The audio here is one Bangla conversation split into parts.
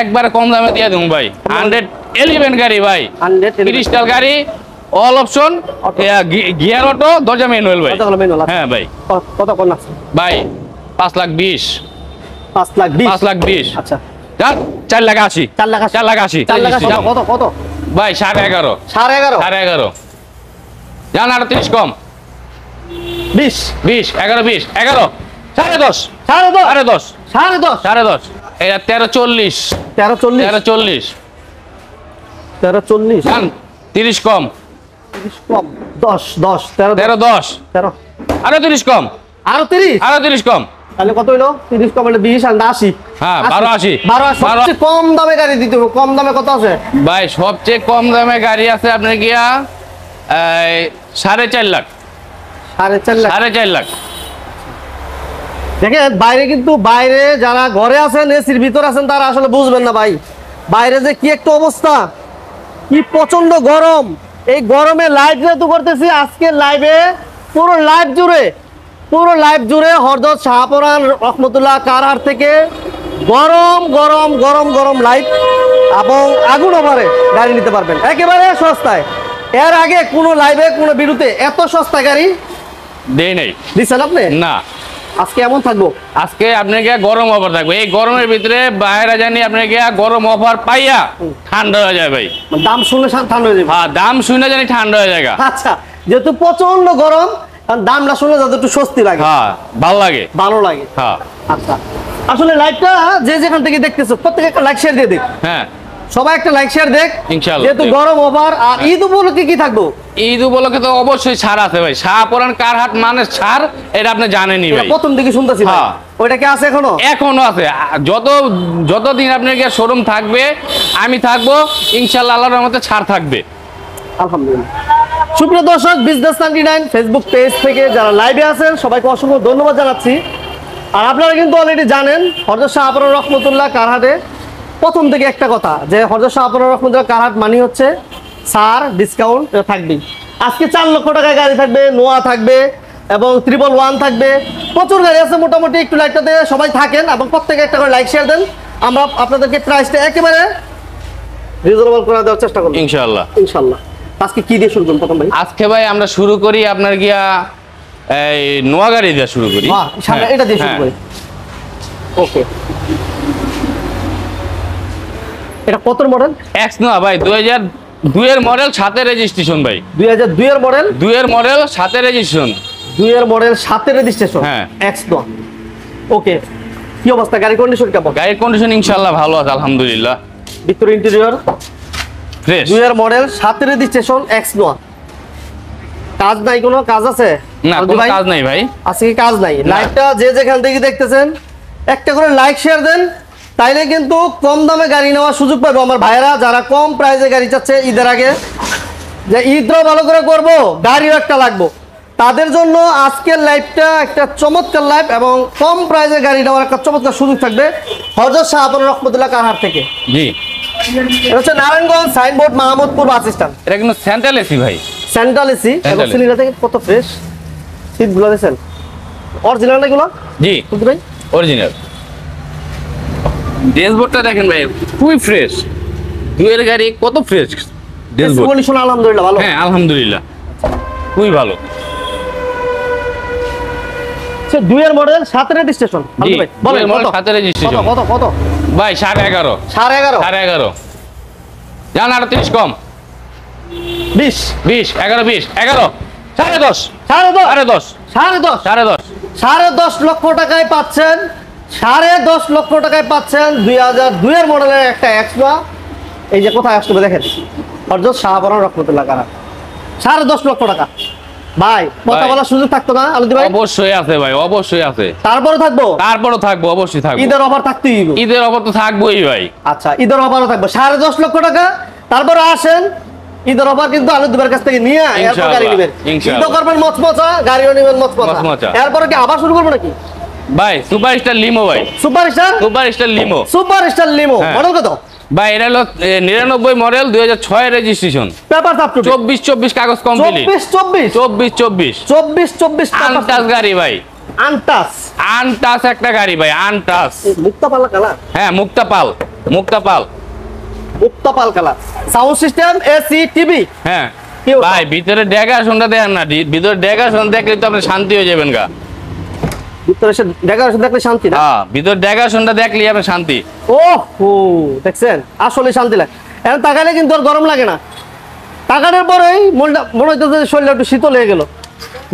একবারে কম দামে দিয়ে দেবো ভাই। হান্ড্রেড এলিভেন গাড়ি ভাই। ক্রিস্টাল গাড়ি অল অপশন গিয়ার অটো দরজা ম্যানুয়াল ভাই। হ্যাঁ ভাই। কত কোন আছে ভাই পাঁচ লাখ বিশ। পাঁচ লাখ বিশ? পাঁচ লাখ বিশ। আচ্ছা। চার লাখ আশি। চার লাখ আশি। চার লাখ আশি। যান। কত কত? ভাই সাড়ে এগারো। সাড়ে এগারো? সাড়ে এগারো। জান আরও তিরিশ কম। বিশ? বিশ এগারো বিশ। এগারো। সাড়ে দশ। সাড়ে দশ? সাড়ে দশ। সাড়ে দশ? সাড়ে দশ। এটা তেরো চল্লিশ। তেরো চল্লিশ? তেরো চল্লিশ। তেরো চল্লিশ? তিরিশ কম। তিরিশ কম। দশ দশ তেরো তেরো দশ। তেরো। আরও তিরিশ কম। আরও তিরিশ? আরও তিরিশ কম। তাহলে কত হইল? তিরিশ কম হলে বিশ আর আশি। হ্যাঁ, বারো আশি। বারো আশি। কম দামে গাড়ি দিতে হবে। কম দামে কত আছে? ভাই সবচেয়ে কম দামে গাড়ি আছে আপনার গিয়া সাড়ে চার লাখ। সাড়ে চার লাখ। সাড়ে চার লাখ। দেখেন বাইরে কিন্তু বাইরে যারা ঘরে আছেন এসির ভিতর আছেন তারা আসলে বুঝবেন না ভাই। বাইরে যে কি একটা অবস্থা কি প্রচণ্ড গরম। এই গরমে লাইভ যেহেতু করতেছি আজকে লাইভে পুরো লাইভ জুড়ে পুরো লাইভ জুড়ে হরদত শাহপরান রহমতুল্লাহ কারহার থেকে গরম গরম গরম গরম লাইভ এবং আগুন ওভারে গাড়ি নিতে পারবেন। একেবারে সস্তায়। এর আগে কোনো লাইভে কোনো বিরুতে এত সস্তা গাড়ি দেয় নেই। দিচ্ছেন আপনি? না। আজকে এমন থাকব? আজকে আপনার গিয়া গরম অফার থাকবে। এই গরমের ভিতরে বাইরে জানি আপনার গিয়া গরম অফার পাইয়া ঠান্ডা হয়ে যায় ভাই। মানে দাম শুনলে ঠান্ডা হয়ে যাবে। হ্যাঁ দাম শুনে জানি ঠান্ডা হয়ে যায় আচ্ছা যেহেতু প্রচণ্ড গরম দামটা শুনলে যাতে একটু স্বস্তি লাগে। হ্যাঁ ভালো লাগে। ভালো লাগে। হ্যাঁ। আচ্ছা আসলে লাইভটা যে যেখান থেকে দেখতেছো প্রত্যেকে একটা লাইক শেয়ার দিয়ে দেখ হ্যাঁ। সবাই একটা লাইক শেয়ার দেখ। ইনশাআল্লাহ। যেহেতু গরম ওভার আর ঈদ উপলক্ষে কি থাকব? ঈদ উপলক্ষে তো অবশ্যই ছাড় আছে ভাই। শাহপুরান কারহাট মানে ছাড় এটা আপনি জানেনই ভাই। প্রথম দিকে শুনতেছি। হ্যাঁ। ওইটা কি আছে এখনও? এখনও আছে। যত যতদিন আপনার গিয়ে শোরুম থাকবে আমি থাকব ইনশাল্লাহ আল্লাহর রহমতে ছাড় থাকবে। আলহামদুলিল্লাহ। সুপ্রিয় দর্শক business ninety nine Facebook page থেকে যারা লাইভে আছেন সবাইকে অসংখ্য ধন্যবাদ জানাচ্ছি। আর আপনারা কিন্তু অলরেডি জানেন হরজত শাহ আপর রহমতুল্লাহ কারহাটে প্রথম থেকে একটা কথা যে হরজত শাহ আপর রহমতুল্লাহ কারহাট মানি হচ্ছে? সার ডিসকাউন্ট থাকবেই আজকে চার লক্ষ টাকায় গাড়ি থাকবে নোয়া থাকবে এবং ত্রিপল ওয়ান থাকবে। প্রচুর গাড়ি আছে মোটামুটি একটু লাইকটাতে সবাই থাকেন এবং প্রত্যেকে একটা করে লাইক শেয়ার দেন। আমরা আপনাদেরকে প্রাইসটা একেবারে রিজনেবল করে দেওয়ার চেষ্টা করব। ইনশাল্লাহ ইনশাল্লাহ আজকে কি দিয়ে শুরু করুন প্রথম ভাই? আজকে ভাই আমরা শুরু করি আপনার গিয়া এই নোয়া গাড়ি দিয়ে শুরু করি। সামনে হ্যাঁ, এটা দিয়ে শুরু হ্যাঁ। করি। ওকে। এটা কত মডেল এক্স নোয়া ভাই দুই হাজার দুইয়ের মডেল সাথে রেজিস্ট্রেশন ভাই। দুই হাজার দুইয়ের মডেল দুইয়ের মডেল সাথে রেজিস্ট্রেশন দুইয়ের মডেল সাতের রেজিস্ট্রেশন হ্যাঁ। এক্স নো ওকে কি অবস্থা? গাড়ি কন্ডিশন কেমন? গাড়ির কন্ডিশন ইনশাল্লাহ ভালো আছে আলহামদুলিল্লাহ। ভিতর ইন্টেরিয়র ফ্রেশ দুইয়ের মডেল সাতের রেজিস্ট্রেশন এক্স নো কাজ নাই কোনো? কাজ আছে? না কোনো? কাজ নাই ভাই। আজকে কি কাজ নাই? লাইভটা যে যেখান থেকে দেখতেছেন একটা করে লাইক শেয়ার দেন। তাইলে কিন্তু কম দামে গাড়ি নেওয়ার সুযোগ পাবো আমার ভাইয়েরা যারা কম প্রাইসে গাড়ি চাচ্ছে ঈদের আগে। যে ঈদও ভালো করে করব গাড়িও একটা লাগবো। তাদের জন্য আজকের লাইভটা একটা চমৎকার লাইভ এবং কম প্রাইসে গাড়ি নেওয়ার একটা চমৎকার সুযোগ থাকবে হজরত শাহ আপন রহমতুল্লাহ কারহার থেকে। জি। এটা হচ্ছে Narayanganj signboard Mahmudpur bus stand এটা কিন্তু সেন্ট্রাল এসি ভাই। সেন্ট্রাল এসি এবং সিলিন্ডার থেকে কত ফ্রেশ সিটগুলো দেখছেন? অরিজিনাল এগুলো জি। ভাই অরিজিনাল ড্যাশবোর্ডটা দেখেন ভাই খুবই ফ্রেশ দুয়ের গাড়ি কত ফ্রেশ ড্যাশবোর্ড। কন্ডিশন আলহামদুলিল্লাহ ভালো। হ্যাঁ আলহামদুলিল্লাহ। খুবই ভালো। সে দুইয়ের মডেল সাতের রেজিস্ট্রেশন বলেন কত? সাতের registration। কত কত ভাই সাড়ে এগারো। সাড়ে এগারো? সাড়ে এগারো। জান আরও তিরিশ কম। বিশ। বিশ এগারো বিশ। এগারো। সাড়ে দশ। সাড়ে দশ। সাড়ে দশ। সাড়ে দশ। সাড়ে দশ। সাড়ে দশ লক্ষ টাকায় পাচ্ছেন সাড়ে দশ লক্ষ টাকায় পাচ্ছেন দুই হাজার দুইয়ের মডেলের একটা এক্সট্রা এই যে কোথায় আসবে দেখেন। হরজত শাহবরণ রহমতুল্লাহ কারা। সাড়ে দশ লক্ষ টাকা। ভাই কথা বলার সুযোগ থাকতো না আলুদি ভাই? অবশ্যই আছে ভাই অবশ্যই আছে। তারপরে থাকব? তারপরও থাকব অবশ্যই থাকব। ঈদের অফার থাকতেই। ঈদের অফার তো থাকবোই ভাই। আচ্ছা ঈদের অফারও থাকবে। সাড়ে দশ লক্ষ টাকা। তারপরে আসেন ঈদের অফার কিন্তু আলু দুবার কাছ থেকে নিয়ে এরপর গাড়ি নেবেন। ঈদও করবেন মচমচা গাড়িও নেবেন মচমচা। এরপরে কি আবার শুরু করব নাকি? ভাই সুপার স্টার লিমো ভাই। Super star super star limo. Super star limo হ্যাঁ। মডেল কত? ভাই এটা হলো নিরানব্বই মডেল দুই হাজার ছয় রেজিস্ট্রেশন পেপার চব্বিশ চব্বিশ কাগজ কমপ্লিট চব্বিশ চব্বিশ। চব্বিশ চব্বিশ। চব্বিশ আনটাচ গাড়ি ভাই। আনটাস আনটাস একটা গাড়ি ভাই আনটাস মুক্তা পালা কালার হ্যাঁ মুক্তা পাল মুক্তা পাল মুক্তা পাল colour sound system AC TV হ্যাঁ ভাই ভিতরে ডেকাশনটা দেখেন না ডি- ভিতরে ডেকাশন দেখলে তো আপনি শান্তি হয়ে যাবেন গা। ভিতরে ডেকোরেশন দেখলে শান্তি না? হ্যাঁ ভিতরে শান্তি। দেখছেন? আসলে শান্তি লাগে। এখন তাকালে কিন্তু আর গরম লাগে না। তাকানোর পরেই মনটা মনে হইতেছে শরীরটা একটু শীতল হয়ে গেল।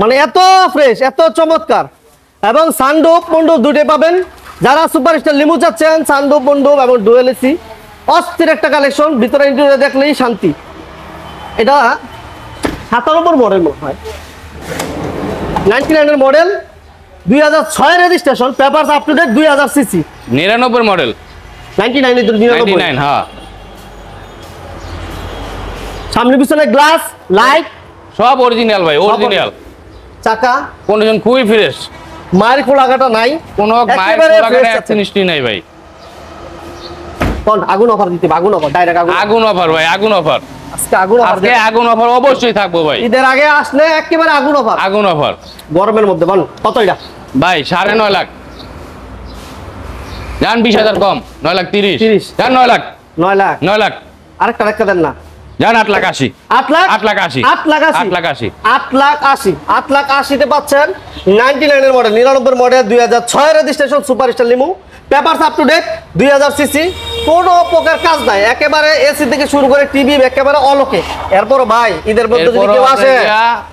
মানে এত ফ্রেশ এত চমৎকার। এবং সানডোপ মন্ডপ দুটোই পাবেন। যারা সুপারস্টার লিমু চাচ্ছেন সানডোপ মন্ডপ এবং ডুয়েল এসি অস্থির একটা কালেকশন ভিতরে ইন্টেরিয়র দেখলেই শান্তি। এটা সাতানব্বই মডেল মনে হয়। নাইনটি নাইনের মডেল। দুই হাজার ছয় registration papers up to date দুই হাজার সিসি নিরানব্বই মডেল নাইনটি নাইনের নিরানব্বই। নাইন হ্যাঁ সামনে পিছনে গ্লাস লাইট সব অরিজিনাল ভাই অরিজিনাল চাকা। কন্ডিশন খুবই ফ্রেশ মায়ের খোলাঘাটা নাই। কোনো মায়ের একেবারে এক জিনিসটি নাই ভাই। কোন আগুন অফার দিতে আগুন অফার ডাইরেক্ট আগুন। আগুন অফার ভাই আগুন অফার আজকে আগুন অফার আজকে আগুন অফার অবশ্যই থাকব ভাই। ঈদের আগে আসলে একেবারে আগুন অফার আগুন অফার গরমের মধ্যে বল কত এটা? ভাই সাড়ে নয় লাখ। যান বিশ হাজার কম নয় লাখ তিরিশ। 30 যান নয় লাখ। নয় লাখ। নয় লাখ। আরেকটা দেন না। যান আট লাখ আশি। আট লাখ? আট লাখ আশি। আট লাখ আশি। আট লাখ আশি। আট লাখ আশি। আট লাখ আশিতে পাচ্ছেন নাইনটি নাইনের মডেল নিরানব্বই মডেল দুই হাজার ছয় registration super star limo. Papers up to date দুই হাজার সিসি কোনো প্রকার কাজ নাই। একেবারে এসি থেকে শুরু করে টিভি একেবারে অলকে এরপর ভাই ঈদের মধ্যে যদি কেউ আসে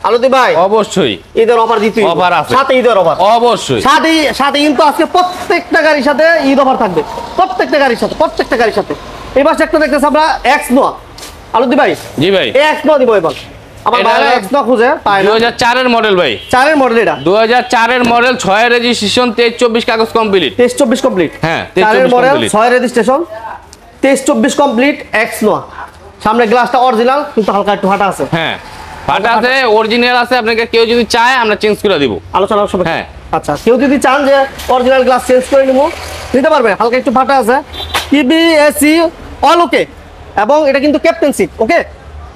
আলতি ভাই অবশ্যই। ঈদের অফার দিতে। Offer আছে। সাথে ঈদের অফার অবশ্যই। সাথে সাথে কিন্তু আজকে প্রত্যেকটা গাড়ির সাথে ঈদ অফার থাকবে। প্রত্যেকটা গাড়ির সাথে প্রত্যেকটা গাড়ির সাথে। এবার একটা দেখতেছি আমরা এক্স নোয়া আলতি ভাই? জি ভাই। এক্স নোয়া দিব এবার। আমার ভাইরা এক্স নোয়া খুঁজে পায় না। হাজার চারের মডেল ভাই। চারের মডেল এটা। দু হাজার চারের মডেল ছয় রেজিস্ট্রেশন তেইশ চব্বিশ কাগজ কমপ্লিট তেইশ চব্বিশ কমপ্লিট হ্যাঁ, 23 চারের মডেল complete। ছয় রেজিস্ট্রেশন তেইশ চব্বিশ কমপ্লিট এক্স নোয়া। সামনে গ্লাসটা অরিজিনাল কিন্তু হালকা একটু ফাটা আছে। হ্যাঁ ফাটা আছে অরিজিনাল আছে আপনাকে কেউ যদি চায় আমরা চেঞ্জ করে দিব। আলোচনা সব হ্যাঁ। আচ্ছা কেউ যদি চান যে অরিজিনাল গ্লাস চেঞ্জ করে নিব নিতে পারবে হালকা একটু ফাটা আছে। টিভি এসি অল ওকে এবং এটা কিন্তু ক্যাপ্টেন সিট ওকে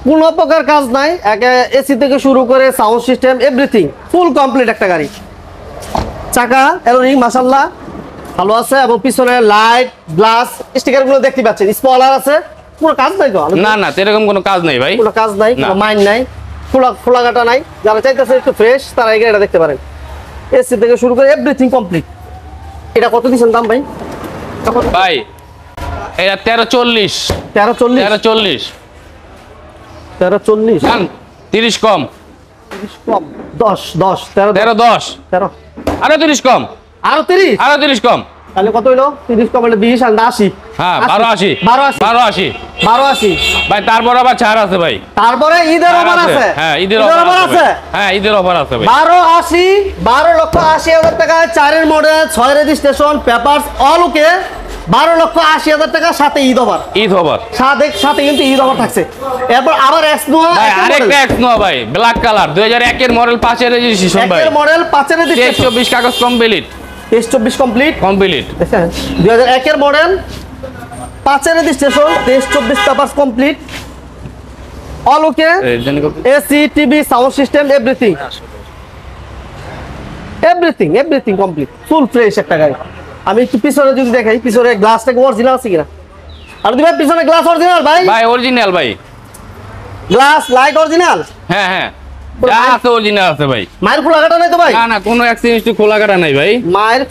কোনো প্রকার কাজ নাই একে এসি থেকে শুরু করে sound system everything full complete একটা গাড়ি। চাকা এলোরিং মাসাল্লাহ ভালো আছে এবং পিছনে লাইট গ্লাস স্টিকারগুলো দেখতে পাচ্ছেন। স্পলার আছে কোনো কাজ নাই তো? না না এরকম কোনো কাজ নেই ভাই। কোনো কাজ নাই কোনো না। মাইন্ড নাই খোলা খোলাঘাটা নাই। যারা চাইতেছে একটু ফ্রেশ তারা এই গাড়িটা দেখতে পারেন। এসি থেকে শুরু করে এভরিথিং কমপ্লিট এটা কত দিচ্ছেন দাম ভাই? ভাই এটা তেরো চল্লিশ। তেরো চল্লিশ? তেরো চল্লিশ। তেরো চল্লিশ? তিরিশ কম। কম। দশ দশ তেরো তেরো দশ। তেরো। আরও তিরিশ কম। আরও তিরিশ? আরও তিরিশ কম। তাহলে কত হইল? তিরিশ কম হলে বিশ আর আশি। হ্যাঁ বারো আশি। বারো আশি। বারো আশি। বারো আশি। ভাই তারপর আবার ছাড় আছে ভাই। তারপরে ঈদের অফার আছে। হ্যাঁ ঈদের অফার আছে হ্যাঁ ঈদের অফার আছে ভাই। বারো আশি বারো লক্ষ আশি হাজার টাকা চারের মডেল ছয় রেজিস্ট্রেশন পেপার অল ওকে বারো লক্ষ আশি হাজার টাকা সাথে ঈদ অফার। ঈদ অফার। সাথে সাথে কিন্তু ঈদ অফার থাকছে। এরপর আবার এক্স নোয়া ভাই আরেকটা এক্স নো ভাই ব্ল্যাক কালার দুই হাজার একের মডেল পাঁচের রেজিস্ট্রেশন ভাই। মডেল পাঁচের রেজিস্ট্রেশন চব্বিশ কাগজ কমপ্লিট তেইশ চব্বিশ কমপ্লিট কমপ্লিট দেখেন দুই হাজার একের মডেল পাঁচের রেজিস্ট্রেশন তেইশ চব্বিশ paper complete all okay AC TV sound system everything everything everything complete full fresh একটা গাড়ি। আমি একটু পিছনে যদি দেখাই পিছনে গ্লাসটা অরিজিনাল আছে কিনা? আর দিবেন পিছনে গ্লাস অরিজিনাল ভাই? ভাই অরিজিনাল ভাই। গ্লাস লাইট অরিজিনাল হ্যাঁ হ্যাঁ। যা আছে অরিজিনাল আছে ভাই। মায়ের নাই তো ভাই? না না কোনো খোলা কাটা নাই ভাই। মায়ের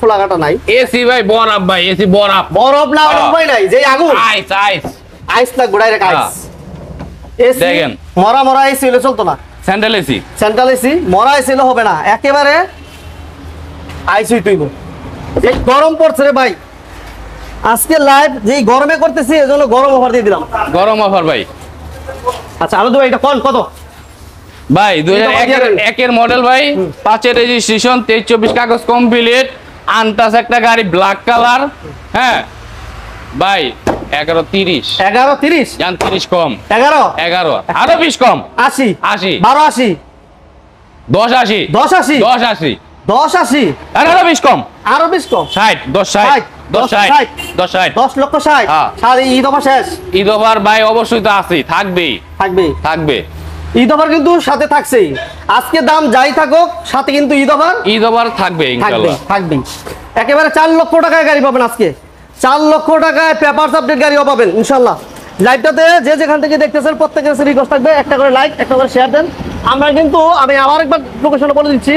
নাই। এসি ভাই বরাব ভাই এসি বরাব না হ্যাঁ। ভাই নাই যে আগুন। আইস আইস আইস লাগবে ডাইরেক্ট আইস এসি দেখেন। মরা মরা এসি হলে চলতো না। স্যান্ডেল এসি সেন্ট্রাল এসি মরা এসি হলে হবে না। একেবারে আইস হইতেইব এই গরম পড়ছে রে ভাই। আজকে লাইভ যেই গরমে করতেছি এজন্য গরম অফার দিয়ে দিলাম। গরম অফার ভাই। আচ্ছা আলো ভাই এটা কোন? কত? ভাই দুই একের মডেল ভাই পাঁচের রেজিস্ট্রেশন তেইশ চব্বিশ কাগজ কমপ্লিট আনটাস একটা গাড়ি ব্ল্যাক কালার হ্যাঁ। ভাই এগারো তিরিশ। এগারো তিরিশ? জান তিরিশ কম। এগারো? এগারো। আরও বিশ কম। আশি? আশি। বারো আশি? দশ আশি। দশ আশি? দশ আশি। দশ আশি? আর বিশ কম। আরও বিশ কম? ষাট দশ ষাট। দশ লক্ষ ষাট। হ্যাঁ। ঈদ অফার শেষ। ঈদ অফার ভাই অবশ্যই তো আছেই থাকবেই। থাকবে থাকবে। ঈদ অফার কিন্তু সাথে থাকছেই। আজকে দাম যাই থাকুক সাথে কিন্তু ঈদ অফার ঈদ ওভার থাকবে থাকবে থাকবে একেবারে চার লক্ষ টাকায় গাড়ি পাবেন আজকে। চার লক্ষ টাকায় পেপারস আপডেট গাড়িও পাবেন ইনশাল্লাহ লাইভটাতে যে যেখান থেকে দেখতেছেন প্রত্যেকের কাছে রিকোয়েস্ট থাকবে একটা করে লাইক একটা করে শেয়ার দেন। আমরা কিন্তু আমি আবার একবার লোকেশনে বলে দিচ্ছি।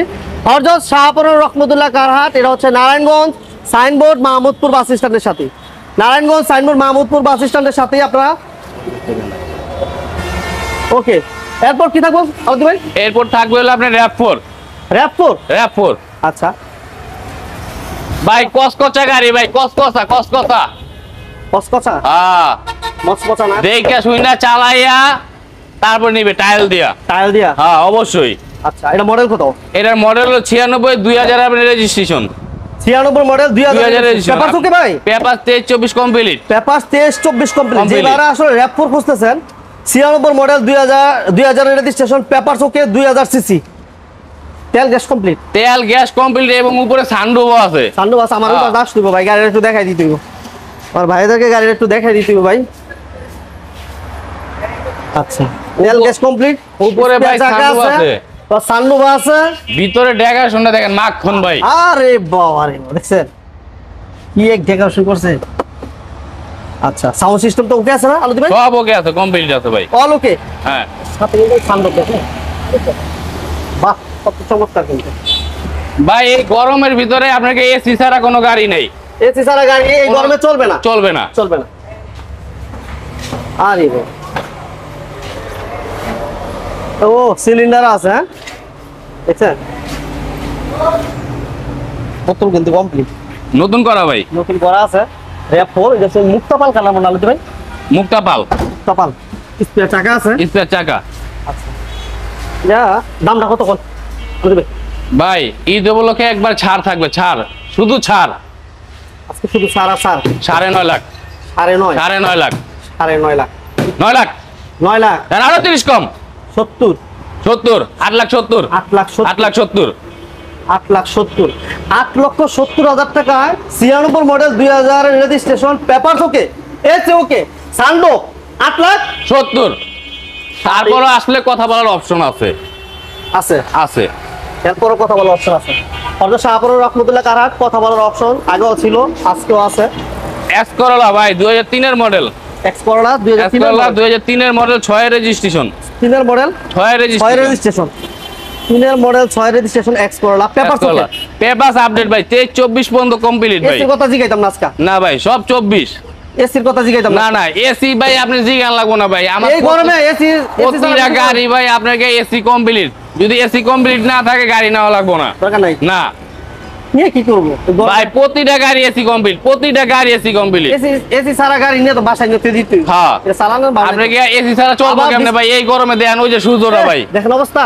হরজত শাহপুর রহমতুল্লাহ কারহাট এটা হচ্ছে নারায়ণগঞ্জ সাইনবোর্ড মাহমুদপুর বাস স্ট্যান্ডের সাথে। নারায়ণগঞ্জ সাইনবোর্ড মাহমুদপুর বাস স্ট্যান্ডের সাথেই আপনারা ওকে এরপর কি থাকব? আবদুল ভাই? এরপর থাকবে হলো আপনার RAV four RAV four RAV four আচ্ছা। ভাই কসকচা গাড়ি ভাই কসকচা কসকচা কসকচা হ্যাঁ। মচমচা না? দেখে শুই না চালাইয়া তারপর নিবে টাইল দিয়া। টাইল দিয়া? হ্যাঁ অবশ্যই। আচ্ছা এটা মডেল কত? এটার মডেল হলো ছিয়ানব্বই দুই হাজার আপনার রেজিস্ট্রেশন ছিয়ানব্বই মডেল দুই দুই হাজার হাজার পেপার ওকে ভাই? পেপার তেইশ চব্বিশ কমপ্লিট পেপার তেইশ চব্বিশ কমপ্লিট Complete। যেবার আসলে র্যাপ ফোর খুঁজতেছেন ছিয়ানব্বই মডেল দুই হাজার দুই হাজার রেজিস্ট্রেশন পেপার ওকে দুই হাজার সিসি তেল গ্যাস কমপ্লিট তেল গ্যাস কমপ্লিট এবং উপরে সানরুফও আছে। সান্ডু বাস আমার হ্যাঁ। দাস দিব ভাই গাড়িটা একটু দেখাই দিতে। আমার ভাইদেরকে গাড়িটা একটু দেখাই দিতে ভাই। আচ্ছা। তেল গ্যাস কমপ্লিট উপরে ভাই sunroof আছে। আছে। ভিতরে ডেকাশনটা দেখেন মাখন ভাই। আরে বাবা রে দেখছেন? কি এক ডেকোরেশন করছে? আচ্ছা সাউন্ড সিস্টেম তো ওকে আছে না? সব ওকে আছে কমপ্লিট আছে ভাই। অল ওকে হ্যাঁ। সাথে কিন্তু সাউন্ড ওকে বাহ কত চমৎকার কিন্তু। ভাই এই গরমের ভিতরে আপনাকে এসি ছাড়া কোনো গাড়ি নেই। এসি সারা গাড়ি এই গরমে চলবে না? চলবে না। চলবে না। আরে। ও সিলিন্ডার আছে হ্যাঁ? দেখছেন? বোতল কিন্তু কমপ্লিট নতুন করা ভাই। নতুন করা আছে। র্যাপ ফোর এটা হচ্ছে মুক্তাপাল কালার মনে আলোদি ভাই? মুক্তা পাল মুক্তাপাল। স্পেয়ার চাকা আছে? স্পেয়ার চাকা। আচ্ছা। যা দামটা কত কত ভাই। ঈদ উপলক্ষে একবার ছাড় থাকবে ছাড়। শুধু ছাড়। আজকে শুধু সারা সার সাড়ে নয় লাখ। সাড়ে নয়? সাড়ে নয় লাখ। সাড়ে নয় লাখ। নয় লাখ? নয় লাখ? আরও তিরিশ কম। সত্তর। সত্তর। আট লাখ সত্তর। আট লাখ আট লাখ সত্তর। আট লাখ সত্তর। আট লক্ষ সত্তর হাজার টাকায় ছিয়ানব্বই মডেল দুই হাজার রেজিস্ট্রেশন পেপার ওকে এসে ওকে সান্ডো আট লাখ সত্তর। তারপরে আসলে কথা বলার অপশন আছে। আছে। আছে। এরপরও কথা বলার অপশন আছে। অর্থাৎ রহমতুল্লাহ কথা বলার অপশন আগেও ছিল আজকেও আছে। করলা ভাই দুই হাজার তিনের মডেল এক্স করোলা দুই হাজার তিনের মডেল ছয় রেজিস্ট্রেশন তিনের মডেল ছয় রেজিস্ট্রেশন রেজিস্ট্রেশন মডেল ছয় registration X Corolla paper okay papers update ভাই। তেইশ চব্বিশ পর্যন্ত কমপ্লিট ভাই। এসির কথা জিগাইতাম না আজকে। না ভাই সব চব্বিশ। এসির কথা জিগাইতাম না। না এসি ভাই আপনি জিগান লাগবো না ভাই। আমার এই গরমে এসি প্রতিটা গাড়ি ভাই আপনাকে এসি কমপ্লিট যদি এসি কমপ্লিট না থাকে গাড়ি নেওয়া লাগবো না। নাই। না। নিয়ে কি করব? ভাই প্রতিটা গাড়ি এসি কমপ্লিট প্রতিটা গাড়ি এসি কমপ্লিট এসি এসি সারা গাড়ি নিয়ে তো বাসায় নিতে দিতে। হ্যাঁ। এটা চালানোর ভালো আপনাকে এসি ছাড়া চলবো কেমনে ভাই? এই গরমে দেন ওই যে সূর্যটা ভাই। দেখেন অবস্থা।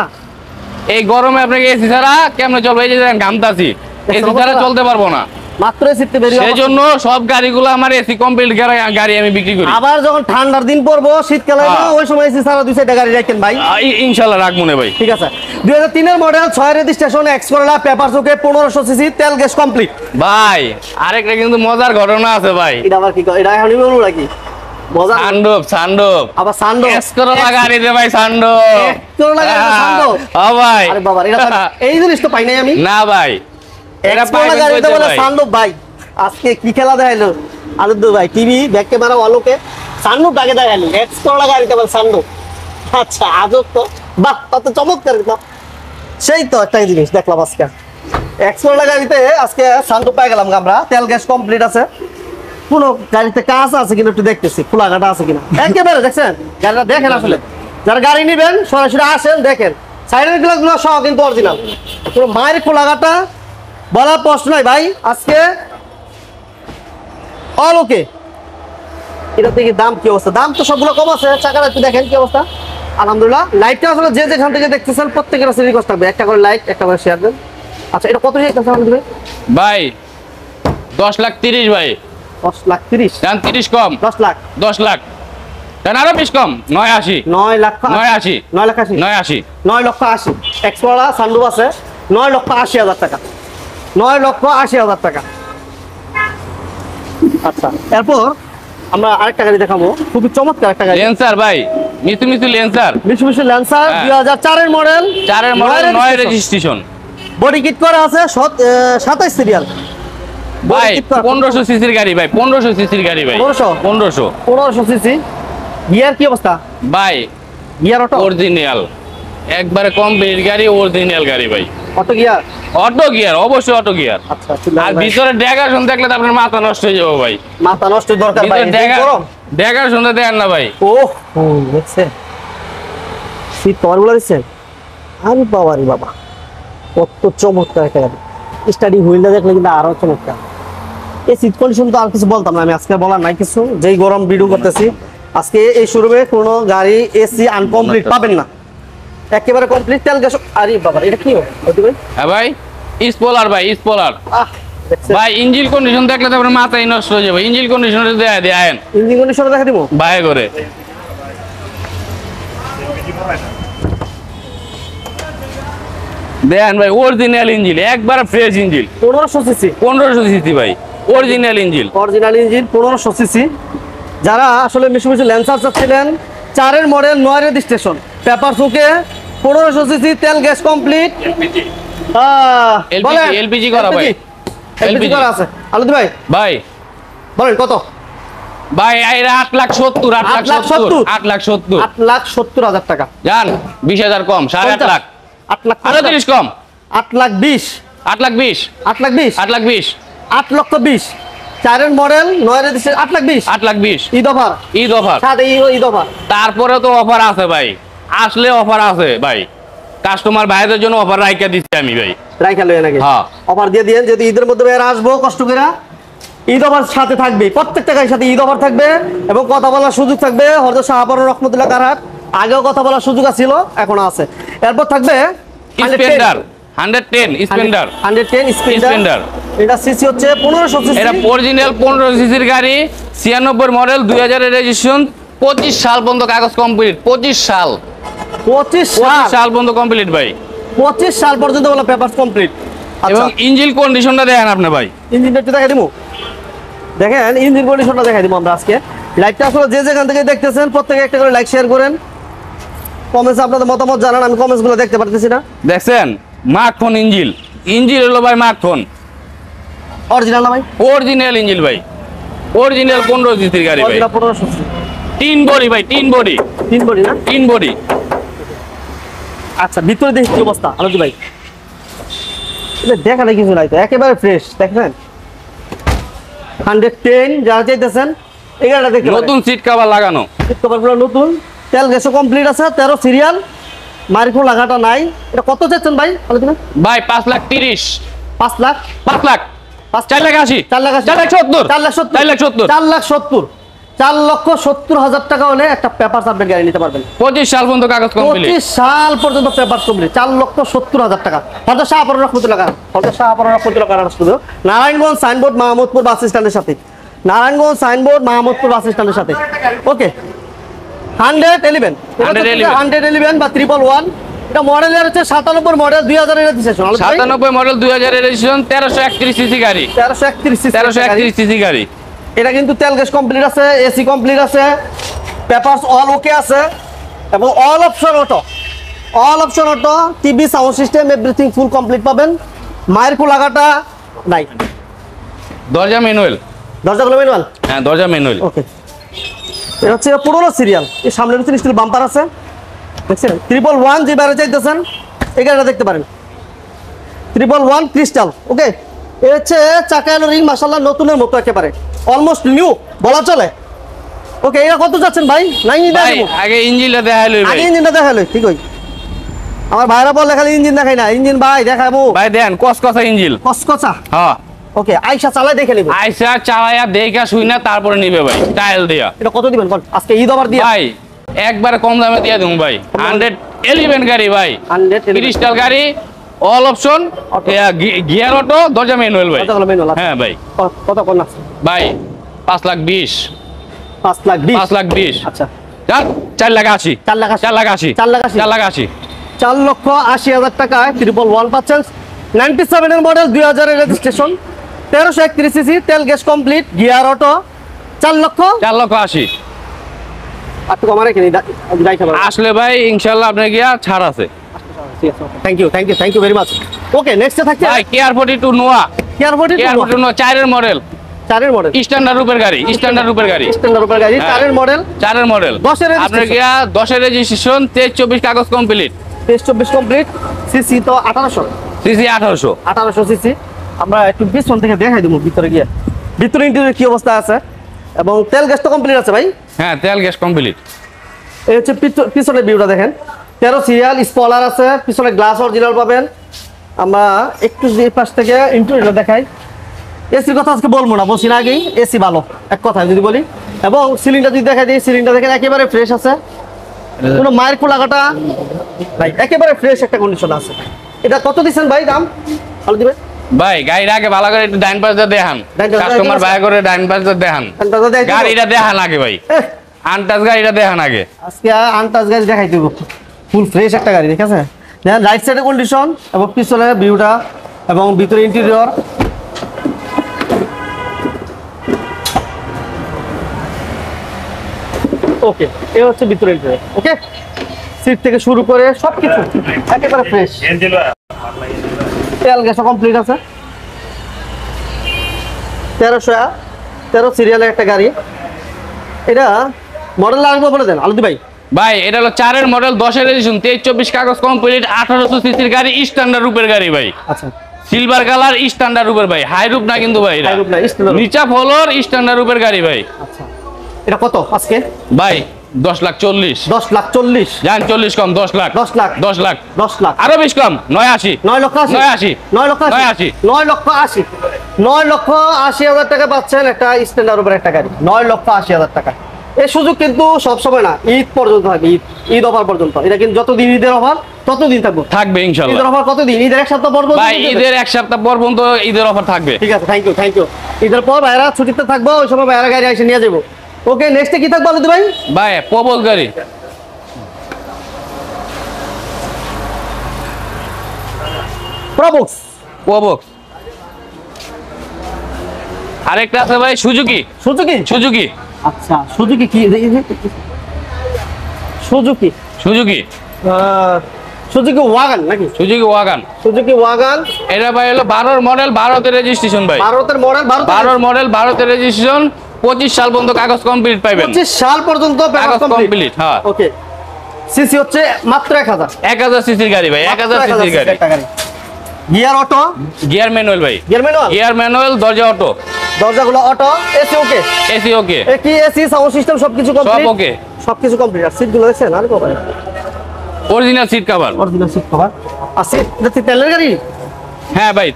এই গরমে আপনাকে এসি ছাড়া কেমনে চলবে? এই যে ঘামতাছি। এসি ছাড়া চলতে পারব না। মাত্র এসিতে বেরিয়ে সেই জন্য সব গাড়িগুলো আমার এসি কমপ্লিট গাড়ি আমি বিক্রি করি। আবার যখন ঠান্ডার দিন পড়ব শীতকালে হ্যাঁ। ওই সময় এসি দুই গাড়ি রাখেন ভাই। আ, ই- ইনশাল্লাহ রাখব না ভাই। ঠিক আছে। দুই হাজার তিনের মডেল ছয় রেজিস্ট্রেশন এক্স করলা পেপার চোখে পনেরোশো সিসি তেল গ্যাস কমপ্লিট ভাই আরেকটা কিন্তু মজার ঘটনা আছে ভাই। এটা আবার কি এটা এখন নাকি? মজা সান্ডব সান্ডব আবার সান্ডো এসকরোলা গাড়িতে ভাই সান্ডব এসকরোলা গাড়িতে সান্ডব? ও ভাই। আরে বাবা এটা এই জিনিস তো পাই নাই আমি। না ভাই। এটা এক্স করলা পাইবেন বলে ভাই। ভাই। আজকে কি খেলা দেখাইলো? আলুদ্দু ভাই টিভি ব্যাক ক্যামেরা ডাকে দেখাইলো। বলে সান্ডো আচ্ছা আজব তো। বাহ চমৎকার সেই তো একটা জিনিস দেখলাম আজকে। এক্স করলা গাড়িতে আজকে সান্ডো পাই গেলাম আমরা। তেল গ্যাস কমপ্লিট আছে। কোনো গাড়িতে কাজ আছে কিনা একটু দেখতেছি খোলা ঘাটা আছে কিনা। একেবারে, দেখছেন? গাড়িটা দেখেন আসলে। যারা গাড়ি নেবেন, সরাসরি আসেন, দেখেন। সাইডের গ্লাসগুলো সহ কিন্তু অরিজিনাল কোনো মায়ের খোলা ঘাটা বলার প্রশ্ন নয় ভাই। আজকে অল ওকে এটা থেকে দাম কি অবস্থা? দাম তো সবগুলো কম আছে। চাকাটা একটু দেখেন কি অবস্থা। আলহামদুলিল্লাহ। লাইটটা আসলে যে যেখান থেকে দেখতেছেন, প্রত্যেকের আছে রিকোয়েস্ট থাকবে। একটা করে লাইট একটা করে শেয়ার দেন। আচ্ছা এটা কত রেট আছে আমাদের ভাই, দশ লাখ তিরিশ ভাই। দশ লাখ কম। দশ লাখ। দশ লাখ। দেন আরও বিশ কম। নয় আশি। নয় লাখ লক্ষ এক্সপোরা আছে। লক্ষ আশি হাজার টাকা। লক্ষ আশি হাজার টাকা। আচ্ছা এরপর আমরা আরেকটা গাড়ি দেখাবো। খুবই চমৎকার একটা গাড়ি। লেন্সার ভাই। মিসু মিসু লেন্সার চারের মডেল চারের মডেল নয় রেজিস্ট্রেশন বডি কিট করা আছে সাতাইশ সিরিয়াল ভাই পনেরোশো সিসির গাড়ি ভাই পনেরোশো সিসির গাড়ি ভাই। 1500? পনেরোশো। পনেরোশো সিসি? গিয়ার কি অবস্থা? ভাই গিয়ার অটো? অরিজিনাল। একবারে কমপ্লিট গাড়ি অরিজিনাল গাড়ি ভাই। Auto gear? অটো গিয়ার অবশ্যই অটো গিয়ার। আচ্ছা আর ভিতরে ড্যাগার শুনতে দেখলে তো আপনার মাথা নষ্ট হয়ে যাব ভাই। মাথা নষ্ট দরকার ভাই ড্যাগার ড্যাগার শুনতে দেন না ভাই। ও হো দেখছেন শীত কভারগুলো দিচ্ছেন আরে বাবা রে বাবা কত চমৎকার একটা গাড়ি। স্টাডি হুইলটা দেখলে কিন্তু আরও চমৎকার। এই শীত কন্ডিশন তো আর কিছু বলতাম না আমি আজকে বলার নাই কিছু। যেই গরম ভিডিও করতেছি আজকে এই শোরুমে কোনো গাড়ি এসি আনকমপ্লিট পাবেন না। একেবারে কমপ্লিট তেল গ্যাস আরে বাবা এটা কি ভাই হ্যাঁ ভাই স্পলার ভাই স্পলার ভাই ইঞ্জিন কন্ডিশন দেখলে তারপরে মাথায় নষ্ট হয়ে যাবে। ইঞ্জিন কন্ডিশন দেয়া দিয়ে আয়েন। ইঞ্জিন কন্ডিশন দেখা দিব? ভাই করে। দেন ভাই অরিজিনাল ইঞ্জিন একবার ফ্রেশ ইঞ্জিন পনেরোশো সিসি পনেরোশো সিসি ভাই। অরিজিনাল ইঞ্জিন অরিজিনাল ইঞ্জিন পনেরোশো সিসি যারা আসলে মিশু মিশু ল্যান্সার চাচ্ছিলেন চারের মডেল নয় রেজিস্ট্রেশন পেপার সুকে পনেরোশো সিসি তেল গ্যাস কমপ্লিট LPG করা ভাই। এলপিজি করা আছে আলুদি ভাই ভাই বলেন কত ভাই এরা আট লাখ সত্তর আট লাখ সত্তর? আট লাখ সত্তর আট লাখ সত্তর হাজার টাকা জান বিশ হাজার কম সাড়ে আট? লাখ আট লাখ আরও? তিরিশ কম আট লাখ বিশ আট লাখ বিশ আট লাখ বিশ আট লাখ বিশ আট লক্ষ বিশ। চারের মডেল নয় আট লাখ বিশ। আট লাখ বিশ। ঈদ ঈদ সাথে তো অফার আছে ভাই। আসলে অফার আছে ভাই। কাস্টমার জন্য অফার দিচ্ছি আমি ভাই। নাকি? হ্যাঁ। অফার ঈদের মধ্যে আসব ঈদ অফার সাথে থাকবে। প্রত্যেকটা সাথে ঈদ অফার থাকবে এবং কথা বলার সুযোগ থাকবে। রহমতুল্লাহ আগেও কথা বলার সুযোগ ছিল এখন আছে। এরপর থাকবে 110 স্প্লেন্ডার। এটা হচ্ছে এটা অরিজিনাল গাড়ি 96 মডেল সাল কাগজ কমপ্লিট 25 সাল। সাল। কমপ্লিট ভাই। 25 সাল পর্যন্ত পেপারস কমপ্লিট ইঞ্জিন কন্ডিশনটা দেখেন আপনি ভাই। দেখেন ইঞ্জিন কন্ডিশনটা আজকে। যে থেকে দেখতেছেন প্রত্যেকে একটা করে লাইক শেয়ার করেন। আপনাদের মতামত জানান আমি কমেন্টসগুলো দেখতে পারতেছি না। দেখছেন? মাখন ইঞ্জিল। ইঞ্জিল হলো ভাই মাখন। অরিজিনাল না ভাই? অরিজিনাল ইঞ্জিল ভাই। অরিজিনাল পনেরো সিসির গাড়ি ভাই। তিন বডি ভাই তিন বডি। তিন বডি না? তিন বডি। আচ্ছা ভিতরে দেখি কি অবস্থা আলোচি ভাই। এটা দেখালে কিছু নাই তো একেবারে ফ্রেশ দেখেন হান্ড্রেড টেন যারা চাইতেছেন এগারোটা দেখতে নতুন সিট কাভার লাগানো। সিট কভারগুলো নতুন তেল গ্যাসও কমপ্লিট আছে তেরো সিরিয়াল নাই। এটা কত চাচ্ছেন ভাই? ভাই পাঁচ লাখ তিরিশ। পাঁচ লাখ? পাঁচ লাখ। চার লাখ আশি। চার লাখ চার লাখ সত্তর। চার লাখ সত্তর। চার লাখ সত্তর। চার লাখ সত্তর। চার লক্ষ সত্তর হাজার টাকা হলে একটা পেপার আপনি গাড়ি নিতে পারবেন। পঁচিশ সাল পর্যন্ত কাগজ পঁচিশ সাল পর্যন্ত পেপার কমপ্লিট। চার লক্ষ সত্তর হাজার টাকা। হয়তো শাহপুর রহমতুল্লাহ কার হয়তো শাহপুর রহমতুল্লাহ কার শুধু। নারায়ণগঞ্জ সাইনবোর্ড মাহমুদপুর বাস স্ট্যান্ডের সাথে। নারায়ণগঞ্জ সাইনবোর্ড মাহমুদপুর বাস স্ট্যান্ডের সাথে। ওকে। Hundred 111 hundred eleven. বা ত্রিপল ওয়ান এটা মডেলের হচ্ছে সাতানব্বই মডেল দুই হাজারের রেজিস্ট্রেশন সাতানব্বই মডেল দুই হাজারের রেজিস্ট্রেশন তেরোশো একত্রিশ সিসি গাড়ি। তেরোশো একত্রিশ তেরোশো একত্রিশ সিসি গাড়ি। এটা কিন্তু তেল গ্যাস কমপ্লিট আছে এসি কমপ্লিট আছে পেপারস অল ওকে আছে এবং all option auto all option auto TV sound system everything full complete পাবেন। মায়ের কুলাঘাটা নাই। দরজা ম্যানুয়াল দরজাগুলো ম্যানুয়াল হ্যাঁ দরজা ম্যানুয়াল ওকে এটা হচ্ছে পুরোনো সিরিয়াল এই সামনে হচ্ছে স্টিল বাম্পার আছে। দেখছেন? ট্রিপল ওয়ান যে বাইরে চাইতেছেন এই গাড়িটা দেখতে পারেন। ট্রিপল ওয়ান ক্রিস্টাল ওকে এ হচ্ছে চাকা এলো রিং মাসাল্লাহ নতুনের মতো একেবারে। অলমোস্ট নিউ বলা চলে। ওকে এটা কত যাচ্ছেন ভাই? নাই আগে ইঞ্জিনটা দেখাইলো ভাই। আগে ইঞ্জিনটা দেখাল ঠিক ওই আমার ভাইরা বলে খালি ইঞ্জিন দেখাই না। ইঞ্জিন ভাই দেখাবো। ভাই দেন কসকসা ইঞ্জিল কসকসা হ্যাঁ। ওকে আইসা চালাই দেখে নিব। আইসা চালায়া দেখা শুই না তারপরে নিবে ভাই টাইল দিয়া। এটা কত দিবেন? বল আজকে ঈদ আবার দিয়ে? ভাই একবারে কম দামে দিয়ে দেবো ভাই। হান্ড্রেড এলিভেন গাড়ি ভাই। হান্ড্রেড ক্রিস্টাল গাড়ি অল অপশন. গিয়ার অটো দরজা ম্যানুয়াল ভাই? হ্যাঁ ভাই। কত কোন আছে? ভাই পাঁচ লাখ বিশ। পাঁচ লাখ বিশ? পাঁচ লাখ বিশ। আচ্ছা। চার লাখ আশি। চার লাখ। চার লাখ আশি। চার লাখ আশি। চার লাখ আশি। চার লক্ষ আশি হাজার টাকায় ট্রিপল ওয়ান পাচ্ছেন নাইনটি সেভেনের মডেল দুই হাজারের রেজিস্ট্রেশন তেরোশো একত্রিশ সিসি তেল গ্যাস কমপ্লিট গিয়ার অটো চার লক্ষ। চার লক্ষ আশি। আসলে ভাই ইনশাল্লাহ আপনার গিয়া ছাড় আছে। Thank you thank you thank you very much okay নেক্সটে থাকছে ভাই K R forty two Noah K R forty K R forty Noah চারের মডেল চারের মডেল স্ট্যান্ডার্ড রূপের গাড়ি স্ট্যান্ডার্ড রূপের গাড়ি। স্ট্যান্ডার্ড উপর গাড়ি হ্যাঁ। চারের মডেল চারের মডেল দশের আপনার। গিয়া দশের রেজিস্ট্রেশন তেইশ চব্বিশ কাগজ কমপ্লিট তেইশ চব্বিশ কমপ্লিট সিসি তো আঠারোশো। সিসি আঠারোশো। আঠারোশো সিসি। আমরা একটু পিছন থেকে দেখাই দেবো ভিতরে গিয়ে। ভিতরে ইন্টারিয়র কি অবস্থা আছে? এবং তেল গ্যাস তো কমপ্লিট আছে ভাই? হ্যাঁ তেল গ্যাস কমপ্লিট এই হচ্ছে পিছ- পিছনের ভিউটা দেখেন। তেরো সিরিয়াল স্পলার আছে পিছনে গ্লাস অরিজিনাল পাবেন। আমরা একটু এই পাশ থেকে ইন্টারিয়র দেখাই। এসির কথা আজকে বলব না বলছি না আগেই এসি ভালো এক কথায় যদি বলি। এবং সিলিন্ডার যদি দেখাই দিই সিলিন্ডার দেখেন একেবারে ফ্রেশ আছে। কোনো মায়ের কোলাকাটা ভাই একেবারে ফ্রেশ একটা কন্ডিশন আছে। এটা কত দিচ্ছেন ভাই দাম? ভালো দিবেন? ভাই গাড়ির আগে ভালো করে একটু ডাইন পাশে দেখান। কাস্টমার ভাই করে ডাইন পাশে দেখান। গাড়িটা দেখান আগে ভাই। আনটাস গাড়িটা দেখান আগে। আজকে আনটাচ গাড়ি দেখাই দিব। ফুল ফ্রেশ একটা গাড়ি ঠিক আছে? দেখেন রাইট সাইডে কন্ডিশন এবং পিছনে ভিউটা এবং ভিতরে ইন্টেরিয়র ওকে এ হচ্ছে ভিতরে ইন্টেরিয়র ওকে সিট থেকে শুরু করে সব কিছু একেবারে ফ্রেশ তেল গ্যাসও কমপ্লিট আছে। তেরোশো তেরো সিরিয়ালের একটা গাড়ি। এটা মডেল লাগবে বলে দেন আলুদি ভাই। ভাই এটা হলো চারের মডেল দশের রেজিস্ট্রেশন তেইশ চব্বিশ কাগজ কমপ্লিট আঠারোশো সিসির গাড়ি স্ট্যান্ডার্ড রূপের গাড়ি ভাই। আচ্ছা। সিলভার কালার স্ট্যান্ডার্ড রূপের ভাই হাই রূপ না কিন্তু ভাই। নিচা ফলোর স্ট্যান্ডার্ড রূপের গাড়ি ভাই। আচ্ছা। এটা কত আজকে? ভাই দশ লাখ চল্লিশ। দশ লাখ চল্লিশ। যান চল্লিশ কম দশ লাখ। দশ লাখ। দশ লাখ। দশ লাখ। আরও বেশ কম নয় আশি। নয় লক্ষ নয় আশি। নয় লক্ষ নয় আশি। নয় লক্ষ আশি। নয় লক্ষ আশি হাজার টাকা পাচ্ছেন একটা স্ট্যান্ডার্ড উপর একটা গাড়ি। নয় লক্ষ আশি হাজার টাকা। এই সুযোগ কিন্তু সবসময় না ঈদ পর্যন্ত থাকবে ঈদ ঈদ অফার পর্যন্ত। এটা কিন্তু যতদিন ঈদের অফার ততদিন থাকব। থাকবে ঈদের ইনশাল্লাহ অফার কতদিন? ঈদের এক সপ্তাহ পর পর্যন্ত ভাই ঈদের এক সপ্তাহ পর পর্যন্ত ঈদের অফার থাকবে। ঠিক আছে থ্যাংক ইউ থ্যাংক ইউ ঈদের পর ভাইরা ছুটিতে থাকব ওই সময় ভাইরা গাড়ি এসে নিয়ে যাব। ওকে নেক্সটে কি থাকব আলুদি ভাই ভাই প্রবল গাড়ি। প্রবক্স প্রবক্স আরেকটা আছে ভাই সুজুকি সুজুকি সুজুকি আচ্ছা সুজুকি কি? সুজুকি সুজুকি সুজুকি ওয়াগান নাকি? সুজুকি ওয়াগান সুজুকি ওয়াগান এটা ভাই হলো বারোর মডেল ভারতের রেজিস্ট্রেশন ভাই। ভারতের মডেল বারোর মডেল ভারতের রেজিস্ট্রেশন পঁচিশ সাল পর্যন্ত কাগজ কমপ্লিট পাইবেন। পঁচিশ সাল পর্যন্ত কাগজ কমপ্লিট হ্যাঁ। ওকে সিসি হচ্ছে মাত্র এক হাজার। এক হাজার সিসির গাড়ি ভাই এক হাজার সিসির গাড়ি। গিয়ার অটো গিয়ার ম্যানুয়াল ভাই। গিয়ার ম্যানুয়াল গিয়ার ম্যানুয়াল দরজা অটো দরজাগুলো auto AC okay AC okay কি এসি সাউন্ড সিস্টেম সবকিছু কমপ্লিট okay। সবকিছু কমপ্লিট আর সিটগুলো দেখছেন? আর কবে? Original seat cover original seat cover আর সিট তেলের গাড়ি? হ্যাঁ ভাই।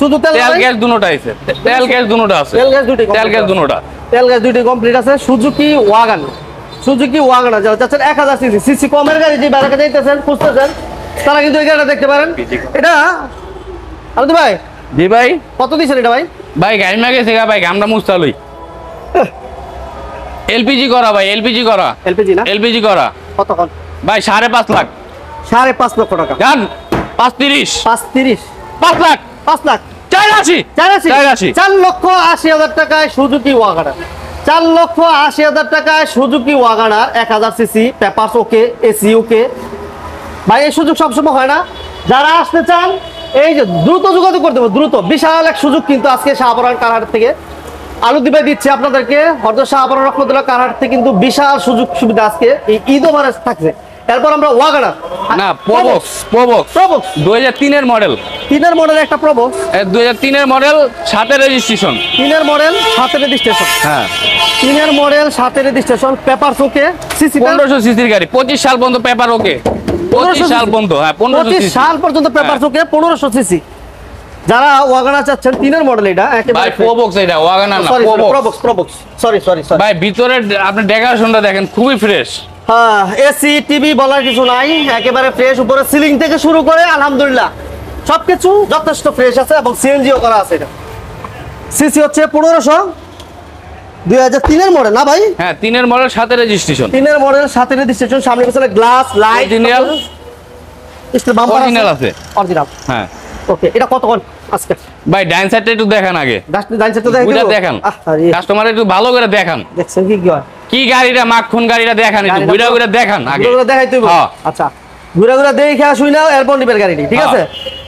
শুধু তেল? গ্যাস দুটোটা আছে। তেল গ্যাস দুটোটা আছে। তেল গ্যাস দুটি তেল গ্যাস দুটোটা তেল গ্যাস দুইটি কমপ্লিট আছে। Suzuki wagon. সুজুকি ওয়াগান আছে। যাচ্ছেন এক হাজার সিসি। সিসি কমের গাড়ি যে বেড়াকে যাইতেছেন খুঁজতেছেন তারা কিন্তু এই গাড়িটা দেখতে পারেন। এটা? আলতু ভাই? জি ভাই। কত দিয়েছেন এটা ভাই? ভাই গাড়ি মাগে সেগা ভাই আমরা মুস্তালই। এলপিজি করা ভাই এলপিজি করা। এলপিজি না? এলপিজি করা। কত কত ভাই সাড়ে পাঁচ লাখ। সাড়ে পাঁচ লক্ষ টাকা। জান পাঁচ তিরিশ। পাঁচ তিরিশ। পাঁচ লাখ। পাঁচ লাখ। চার আশি। চার আশি। চার আশি। চার লক্ষ আশি হাজার টাকায় সুজুকি ওয়াগানার চার লক্ষ আশি হাজার টাকায় সুজুকি ওয়াগানার এক হাজার CC papers okay AC okay. ভাই এই সুযোগ সবসময় হয় না। যারা আসতে চান এই যে দ্রুত যোগাযোগ করতে হবে দ্রুত। বিশাল এক সুযোগ কিন্তু আজকে শাহপুরান কারহাট থেকে। আলু দিবে দিচ্ছে আপনাদেরকে। হরদ শাহপুরান রহমতুল্লাহ কারহাট থেকে কিন্তু বিশাল সুযোগ সুবিধা আজকে। এই ঈদ ওভারে থাকছে। এরপর আমরা ওয়াগানার না প্রবক্স প্রবক্স প্রবক্স দু হাজার তিনের মডেল। তিনের মডেল একটা প্রবক্স দু হাজার তিনের মডেল সাথে রেজিস্ট্রেশন তিনের মডেল সাথে রেজিস্ট্রেশন হ্যাঁ। তিনের মডেল সাথে রেজিস্ট্রেশন পেপার ওকে সিসি পনেরোশো সিসির গাড়ি পঁচিশ সাল পর্যন্ত পেপার ওকে পঁচিশ সাল পর্যন্ত হ্যাঁ পনেরোশো পঁচিশ সিসি সাল পর্যন্ত পেপার ওকে পনেরোশো সিসি যারা ওয়াগানা চাচ্ছেন তিনের মডেল এটা ভাই প্রবক্স এটা ওয়াগানার না Probox Probox sorry sorry sorry ভাই ভিতরে আপনি ডেকোরেশনটা দেখেন খুবই ফ্রেশ এসি টিভি বলার কিছু নাই। একেবারে ফ্রেশ উপরে সিলিং থেকে শুরু করে আলহামদুলিল্লাহ। সবকিছু যথেষ্ট ফ্রেশ আছে এবং সিএনজিও করা আছে এটা। সিসি হচ্ছে পনেরোশো। দুই হাজার তিনের মডেল না ভাই? হ্যাঁ তিনের মডেল সাথে রেজিস্ট্রেশন তিনের মডেল সাথে রেজিস্ট্রেশন সামনে পিছনে গ্লাস লাইট Original? আছে। অরিজিনাল হ্যাঁ। ওকে এটা কত কোন আজকে। ভাই ডাইন সাইডটা একটু দেখান আগে। বুঝা দেখান। কাস্টমার একটু ভালো করে দেখান। দেখছেন কি কি হয়? কি গাড়িটা মাখন গাড়িটা দেখান একটু ঘুরে ঘুরে দেখান আগে। ঘুরে ঘুরে দেখাই তুই হ্যাঁ। আচ্ছা। ঘুরে ঘুরে দেখে আসুই না এরপর নিবেন গাড়িটি ঠিক হ্যাঁ। আছে?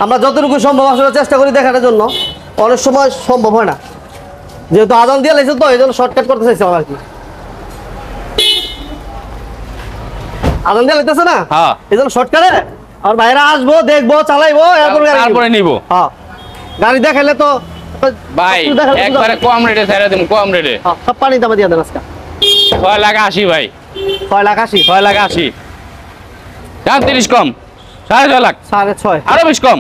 আমরা যতটুকু সম্ভব আসলে চেষ্টা করি দেখানোর জন্য। অনেক সময় সম্ভব হয় না। যেহেতু আদান দিয়ে লাইছে তো এই জন্য শর্টকাট করতে চাইছিলাম আর কি। আদান দিয়ে লাইতেছে না? হ্যাঁ। এই জন্য শর্টকাটে আর বাইরে আসব দেখব চালাইবো এরপর। তারপরে নিব। হ্যাঁ। গাড়ি দেখাইলে তো ভাই একবারে কম রেটে ছেড়ে দিন কম রেটে হ্যাঁ, সব পানি দামে দিয়ে দেন আজকে। ছয় লাখ আশি ভাই। ছয় লাখ আশি? ছয় লাখ আশি। যান তিরিশ কম সাড়ে ছয় লাখ। সাড়ে ছয়। আরও বিশ কম।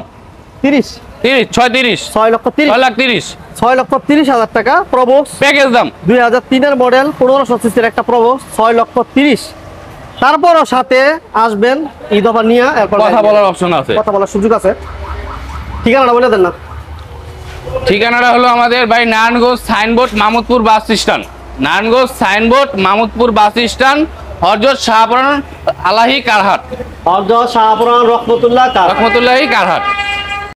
তিরিশ? তিরিশ ছয় তিরিশ। ছয় লক্ষ তিরিশ। ছয় লাখ তিরিশ। ছয় লক্ষ তিরিশ হাজার টাকা প্রবোক্স প্যাকেজ দাম। দুই হাজার তিনের মডেল পনেরোশো সিসির একটা প্রবোক্স ছয় লক্ষ তিরিশ। তারপরও সাথে আসবেন ঈদ অফার নিয়ে কথা বলার অপশন আছে। কথা বলার সুযোগ আছে। ঠিকানাটা বলে দেন না। ঠিকানাটা হলো আমাদের ভাই Narayanganj signboard Mamudpur bus stand. Narayanganj signboard Mamudpur bus stand হরজত শাহপুরান আলাহি কারহাট। হরজত শাহপুরান রহমতুল্লাহ রহমতুল্লাহি কারহাট।